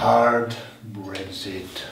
hard Brexit.